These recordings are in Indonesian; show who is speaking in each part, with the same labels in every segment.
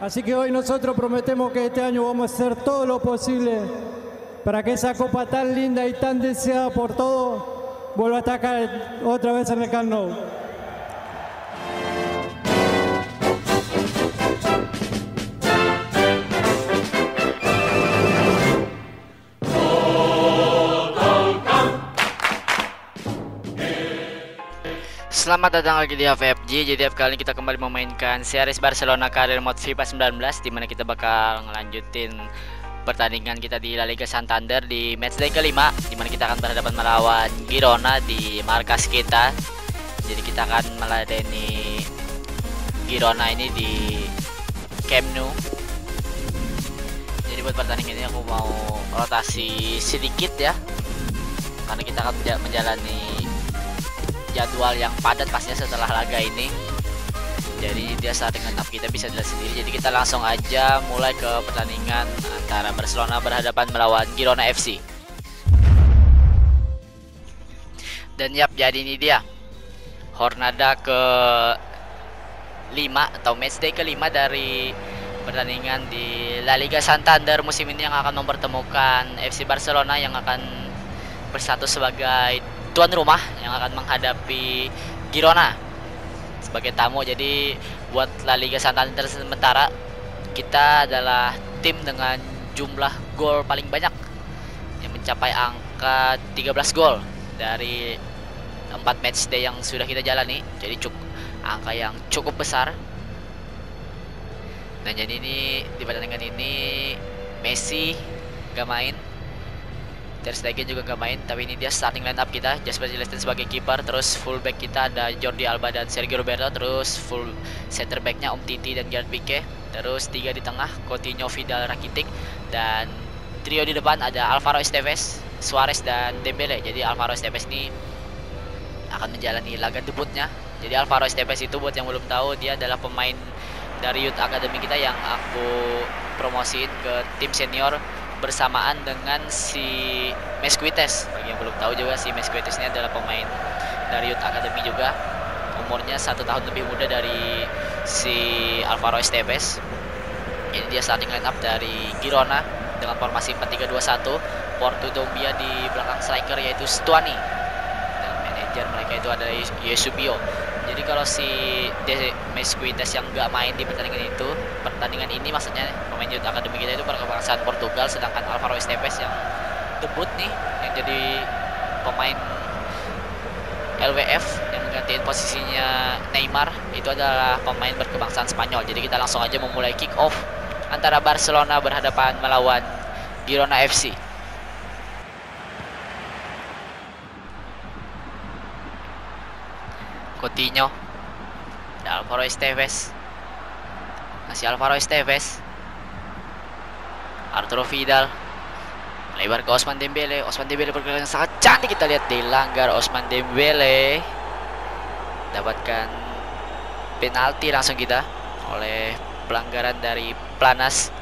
Speaker 1: Así que hoy nosotros prometemos que este año vamos a hacer todo lo posible para que esa copa tan linda y tan deseada por todos vuelva a acá otra vez en el Camp Nou.
Speaker 2: Selamat datang lagi di HVFG Jadi kali ini kita kembali memainkan series Barcelona Career Mode FIFA 19 Di mana kita bakal ngelanjutin pertandingan kita di La Liga Santander di matchday kelima Di mana kita akan berhadapan melawan Girona di markas kita. Jadi kita akan meladeni Girona ini di Camp Nou. Jadi buat pertandingan ini aku mau rotasi sedikit ya Karena kita akan menjalani jadwal yang padat pastinya setelah laga ini. Jadi dia saat dengan kita bisa dilihat sendiri. Jadi kita langsung aja mulai ke pertandingan antara Barcelona berhadapan melawan Girona FC dan yap jadi ini dia. Hornada ke 5 atau matchday kelima dari pertandingan di La Liga Santander musim ini yang akan mempertemukan FC Barcelona yang akan bersatu sebagai tuan rumah yang akan menghadapi Girona sebagai tamu. Jadi buat La Liga Santander sementara kita adalah tim dengan jumlah gol paling banyak yang mencapai angka 13 gol dari 4 match day yang sudah kita jalani. Jadi cukup angka yang cukup besar. Dan jadi ini di pertandingan ini Messi gak main Ter Stegen juga gak main tapi ini dia starting line up kita. Jasper Cillesten sebagai kiper terus fullback kita ada Jordi Alba dan Sergio Roberto terus full center backnya Om Titi dan Gerard Pique terus tiga di tengah Coutinho Vidal Rakitic dan trio di depan ada Alvaro Esteves Suarez dan Dembele. Jadi Alvaro Esteves ini akan menjalani laga debutnya. Jadi Alvaro Esteves itu buat yang belum tahu dia adalah pemain dari Youth Academy kita yang aku promosiin ke tim senior bersamaan dengan si Mesquites. Bagi yang belum tahu juga si Mesquites ini adalah pemain dari Youth Academy juga. Umurnya satu tahun lebih muda dari si Alvaro Esteves ini dia starting line up dari Girona dengan formasi 4-3-2-1 Porto Dombia di belakang striker yaitu Stuani. Dan manajer mereka itu adalah Yesubio jadi kalau si De Mesquites yang nggak main di pertandingan itu pertandingan ini maksudnya pemain youth academy kita itu berkebangsaan Portugal sedangkan Alvaro Esteves yang debut nih yang jadi pemain LWF yang menggantiin posisinya Neymar itu adalah pemain berkebangsaan Spanyol. Jadi kita langsung aja memulai kick off antara Barcelona berhadapan melawan Girona FC Coutinho. Ada Alvaro Esteves. Masih Alvaro Esteves. Arturo Vidal. Lebar ke Osman Dembele. Osman Dembele pergerakan sangat cantik. Kita lihat dilanggar Osman Dembele. Dapatkan penalti langsung kita oleh pelanggaran dari Planas.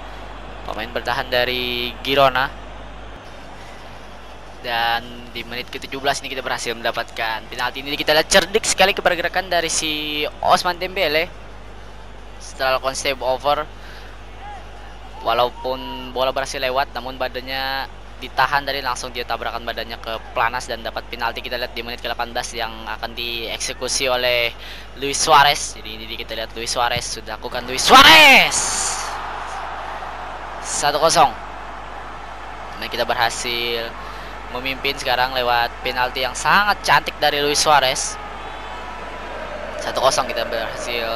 Speaker 2: Pemain bertahan dari Girona dan di menit ke-17 ini kita berhasil mendapatkan penalti ini. Kita lihat cerdik sekali ke pergerakan dari si Osman Dembele. Setelah step over. Walaupun bola berhasil lewat namun badannya ditahan dari langsung dia tabrakan badannya ke Planas dan dapat penalti. Kita lihat di menit ke-18 yang akan dieksekusi oleh Luis Suarez. Jadi ini kita lihat Luis Suarez. Sudah lakukan Luis Suarez. 1-0 dan kita berhasil memimpin sekarang lewat penalti yang sangat cantik dari Luis Suarez. 1-0 kita berhasil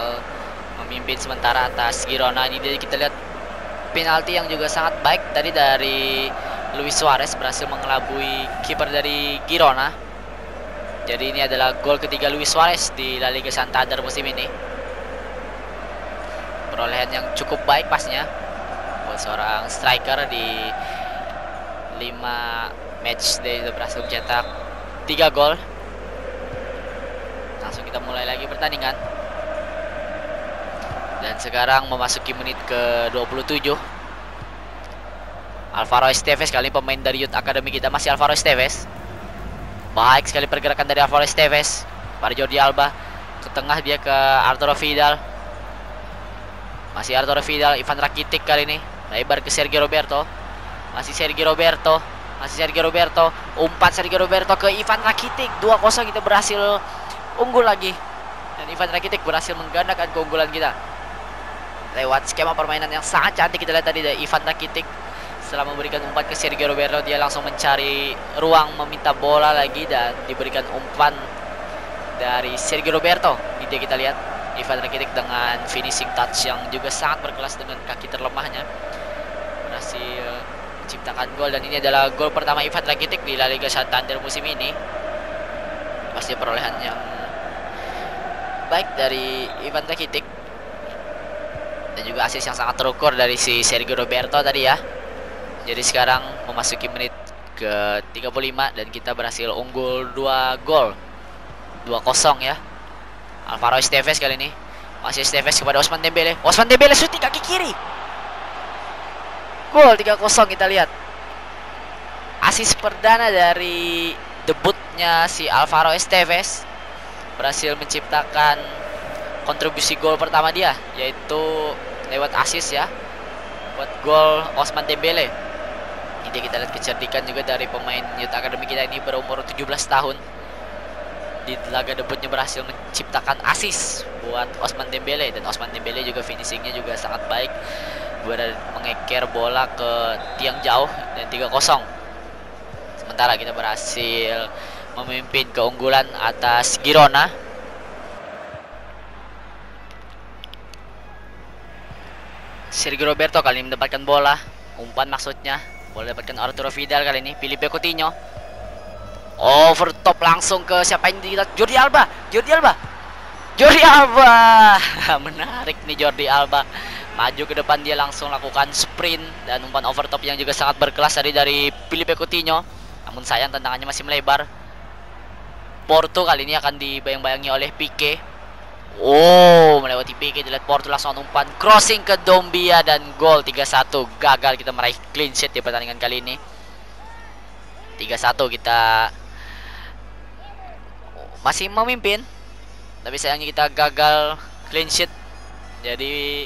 Speaker 2: memimpin sementara atas Girona. Ini jadi kita lihat penalti yang juga sangat baik tadi dari Luis Suarez berhasil mengelabui kiper dari Girona. Jadi ini adalah gol ketiga Luis Suarez di La Liga Santander musim ini. Perolehan yang cukup baik pasnya buat seorang striker di 5 match day sudah berhasil mencetak 3 gol langsung kita mulai lagi pertandingan dan sekarang memasuki menit ke 27 Alvaro Esteves kali pemain dari Youth Academy kita masih Alvaro Esteves baik sekali pergerakan dari Alvaro Esteves pada Jordi Alba ke tengah dia ke Arturo Vidal Masih Arturo Vidal, Ivan Rakitic kali ini. Lebar ke Sergio Roberto. Masih Sergio Roberto. Masih Sergio Roberto. Umpat Sergio Roberto ke Ivan Rakitic. 2-0 kita berhasil unggul lagi. Dan Ivan Rakitic berhasil menggandakan keunggulan kita. Lewat skema permainan yang sangat cantik kita lihat tadi dari Ivan Rakitic. Setelah memberikan umpan ke Sergio Roberto, dia langsung mencari ruang meminta bola lagi dan diberikan umpan dari Sergio Roberto. Dia kita lihat Ivan Rakitic dengan finishing touch yang juga sangat berkelas dengan kaki terlemahnya berhasil menciptakan gol. Dan ini adalah gol pertama Ivan Rakitic di La Liga Santander musim ini. Pasti perolehan yang baik dari Ivan Rakitic. Dan juga asis yang sangat terukur dari si Sergio Roberto tadi ya. Jadi sekarang memasuki menit ke 35 dan kita berhasil unggul 2 gol. 2-0 ya. Alvaro Esteves kali ini. Masih Esteves kepada Osman Dembele. Osman Dembele shooting kaki kiri gol 3-0 kita lihat. Asis perdana dari debutnya si Alvaro Esteves. Berhasil menciptakan kontribusi gol pertama dia yaitu lewat asis ya. Buat gol Osman Dembele. Ini kita lihat kecerdikan juga dari pemain Youth Academy kita ini berumur 17 tahun. Di laga debutnya berhasil menciptakan asis buat Osman Dembele. Dan Osman Dembele juga finishingnya juga sangat baik berada mengeker bola ke tiang jauh dan 3-0 sementara kita berhasil memimpin keunggulan atas Girona. Sergio Roberto kali ini mendapatkan bola. Umpan maksudnya. Boleh dapatkan Arturo Vidal kali ini. Filipe Coutinho. Over top langsung ke siapa yang Jordi Alba. Jordi Alba. Jordi Alba. Menarik nih Jordi Alba maju ke depan dia langsung lakukan sprint dan umpan over top yang juga sangat berkelas dari dari Filipe Coutinho namun sayang tendangannya masih melebar Porto kali ini akan dibayang-bayangi oleh Pique Oh, melewati Pique dilihat Porto langsung umpan crossing ke Dombia dan gol 3-1. Gagal kita meraih clean sheet di pertandingan kali ini. 3-1 kita masih memimpin. Tapi sayangnya kita gagal clean sheet. Jadi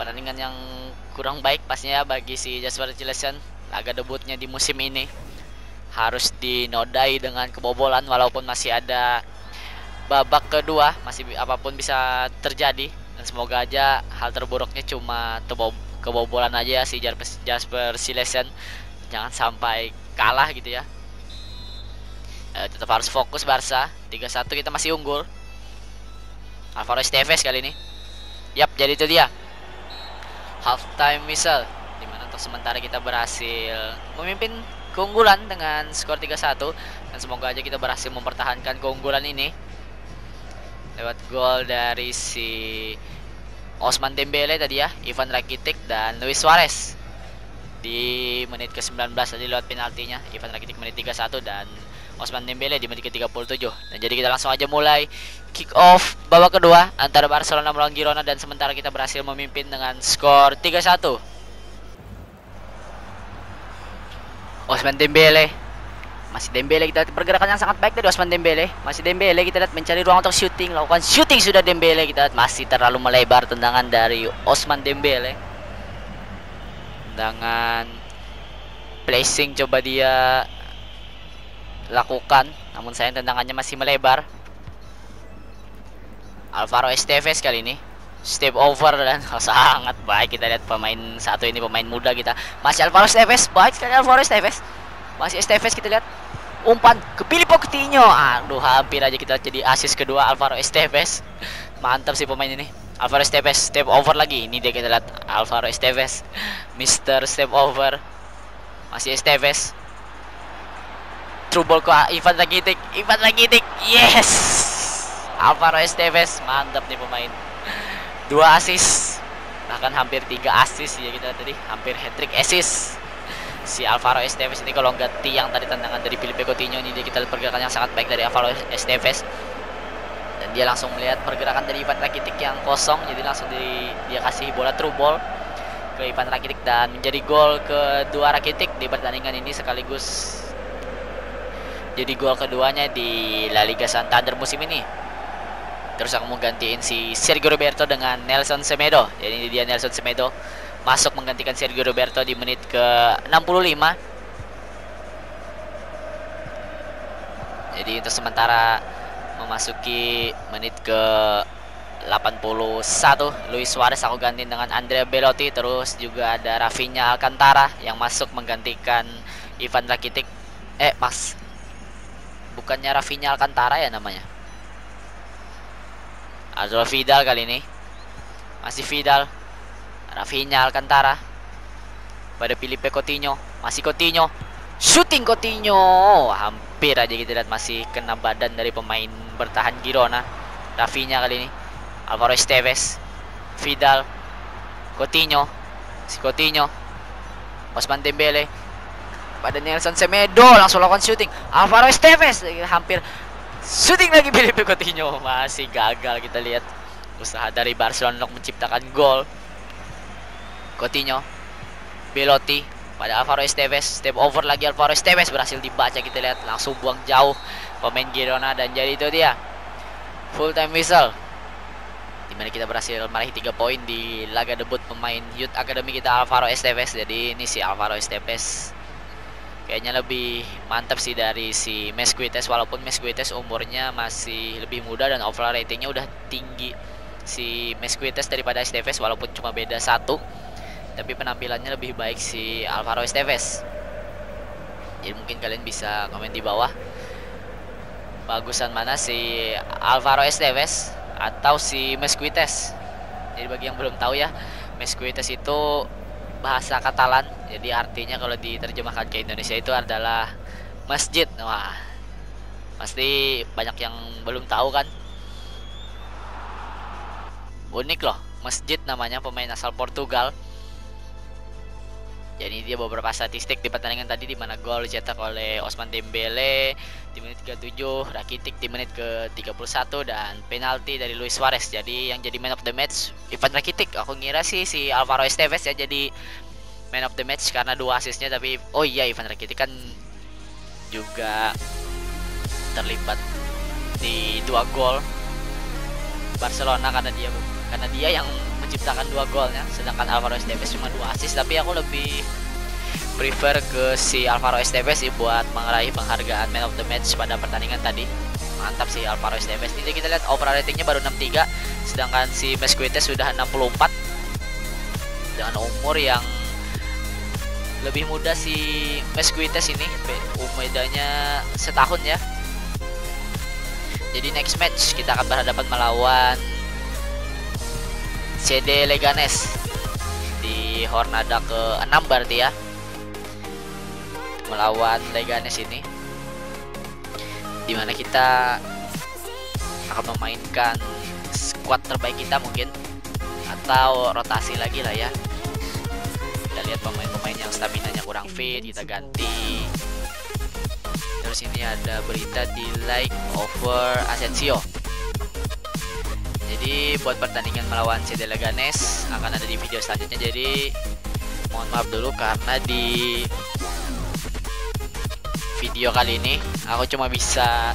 Speaker 2: pertandingan yang kurang baik pastinya bagi si Jasper Cilesen laga debutnya di musim ini harus dinodai dengan kebobolan walaupun masih ada babak kedua masih apa pun bisa terjadi. Dan semoga aja hal terburuknya cuma kebobolan aja ya si Jasper Silesen jangan sampai kalah gitu ya. E, tetap harus fokus Barca. 3-1 kita masih unggul. Alvaro Esteves kali ini. Yap jadi itu dia half time whistle di mana untuk sementara kita berhasil memimpin keunggulan dengan skor 3-1 dan semoga aja kita berhasil mempertahankan keunggulan ini. Lewat gol dari si Osman Dembele tadi ya, Ivan Rakitic dan Luis Suarez. Di menit ke-19 tadi lewat penaltinya Ivan Rakitic menit 31 dan Osman Dembele di menit ke-37 dan jadi kita langsung aja mulai. Kick off babak kedua antara Barcelona melawan Girona dan sementara kita berhasil memimpin dengan skor 3-1 Osman Dembele. Masih Dembele kita lihat pergerakan yang sangat baik dari Osman Dembele. Masih Dembele kita lihat mencari ruang untuk shooting, lakukan shooting sudah Dembele. Kita lihat masih terlalu melebar tendangan dari Osman Dembele. Tendangan placing coba dia lakukan, namun sayang tendangannya masih melebar. Alvaro Esteves kali ini. Step over dan oh, sangat baik kita lihat pemain satu ini pemain muda kita. Masih Alvaro Esteves baik sekali Alvaro Esteves. Masih Esteves kita lihat. Umpan ke Filippo Coutinho. Aduh hampir aja kita jadi asis kedua Alvaro Esteves. Mantap sih pemain ini. Alvaro Esteves step over lagi. Ini dia kita lihat Alvaro Esteves. Mister step over. Masih Esteves trouble ke Ivan Rakitic Ivan Rakitic yes! Alvaro Esteves mantap nih pemain. Dua asis bahkan hampir tiga asis ya kita tadi hampir hat trick assist. Si Alvaro Esteves ini kalau nggak tiang tadi tendangan dari Filipe Coutinho ini dia kita pergerakan yang sangat baik dari Alvaro Esteves. Dan dia langsung melihat pergerakan dari Ivan Rakitic yang kosong jadi langsung di, dia kasih bola true ball ke Ivan Rakitic dan menjadi gol kedua Rakitic di pertandingan ini sekaligus jadi gol keduanya di La Liga Santander musim ini. Terus aku mau gantiin si Sergio Roberto dengan Nelson Semedo. Jadi ini dia Nelson Semedo masuk menggantikan Sergio Roberto di menit ke 65 Jadi untuk sementara memasuki menit ke 81 Luis Suarez aku ganti dengan Andrea Belotti. Terus juga ada Rafinha Alcantara yang masuk menggantikan Ivan Rakitic. Eh mas bukannya Rafinha Alcantara ya namanya? Arturo Vidal kali ini. Masih Vidal Rafinha Alcantara. Pada Filipe Coutinho. Masih Coutinho. Shooting Coutinho. Hampir aja kita lihat masih kena badan dari pemain bertahan Girona. Rafinha kali ini. Alvaro Esteves. Vidal Coutinho. Si Coutinho. Osman Dembele pada Nelson Semedo langsung lakukan shooting. Alvaro Esteves hampir shooting lagi Felipe Coutinho. Masih gagal kita lihat. Usaha dari Barcelona untuk menciptakan gol. Coutinho Belotti pada Alvaro Esteves step over lagi Alvaro Esteves berhasil dibaca kita lihat. Langsung buang jauh pemain Girona. Dan jadi itu dia. Full time whistle di mana kita berhasil meraih 3 poin di laga debut pemain youth academy kita Alvaro Esteves jadi ini si Alvaro Esteves kayaknya lebih mantap sih dari si Mesquites walaupun Mesquites umurnya masih lebih muda dan overall ratingnya udah tinggi si Mesquites daripada Esteves walaupun cuma beda satu tapi penampilannya lebih baik si Alvaro Esteves jadi mungkin kalian bisa komen di bawah bagusan mana si Alvaro Esteves atau si Mesquites jadi bagi yang belum tahu ya Mesquites itu bahasa Katalan jadi artinya kalau diterjemahkan ke Indonesia itu adalah masjid. Wah pasti banyak yang belum tahu kan? Unik loh masjid namanya pemain asal Portugal jadi dia beberapa statistik di pertandingan tadi di mana gol dicetak oleh Osman Dembele di menit ke-7, Rakitic di menit ke-31 dan penalti dari Luis Suarez. Jadi yang jadi man of the match Ivan Rakitic. Aku ngira sih si Alvaro Esteves ya jadi man of the match karena dua asisnya tapi oh iya Ivan Rakitic kan juga terlibat di dua gol Barcelona karena dia karena dia yang menciptakan dua golnya sedangkan Alvaro Esteves cuma dua assist. Tapi aku lebih prefer ke si Alvaro Esteves sih buat meraih penghargaan man of the match pada pertandingan tadi. Mantap sih Alvaro Esteves ini kita lihat overall ratingnya baru 63 sedangkan si Mesquites sudah 64 dengan umur yang lebih muda si Mesquites ini umurnya setahun ya. Jadi next match kita akan berhadapan melawan CD Leganes. Di Hornada ke-6 berarti ya. Melawan Leganes ini. Di mana kita akan memainkan squad terbaik kita mungkin. Atau rotasi lagi lah ya. Kita lihat pemain-pemain yang stamina nya kurang fit kita ganti. Terus ini ada berita di like over Asensio jadi buat pertandingan melawan CD Leganes akan ada di video selanjutnya. Jadi mohon maaf dulu karena di video kali ini aku cuma bisa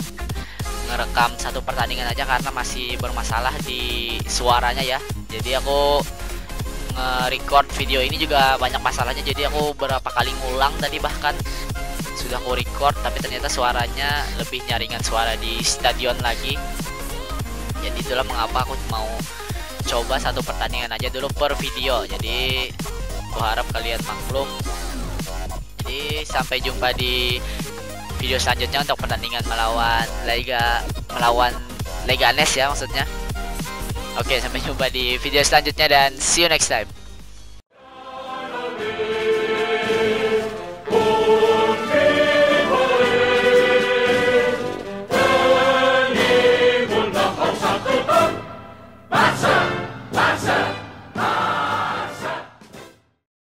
Speaker 2: ngerekam satu pertandingan aja karena masih bermasalah di suaranya ya. Jadi aku nge-record video ini juga banyak masalahnya. Jadi aku berapa kali ngulang tadi bahkan sudah aku record tapi ternyata suaranya lebih nyaringan suara di stadion lagi jadi itulah mengapa aku mau coba satu pertandingan aja dulu per video. Jadi aku harap kalian maklum. Jadi sampai jumpa di video selanjutnya untuk pertandingan melawan Liga melawan Leganes ya maksudnya. Oke sampai jumpa di video selanjutnya dan see you next time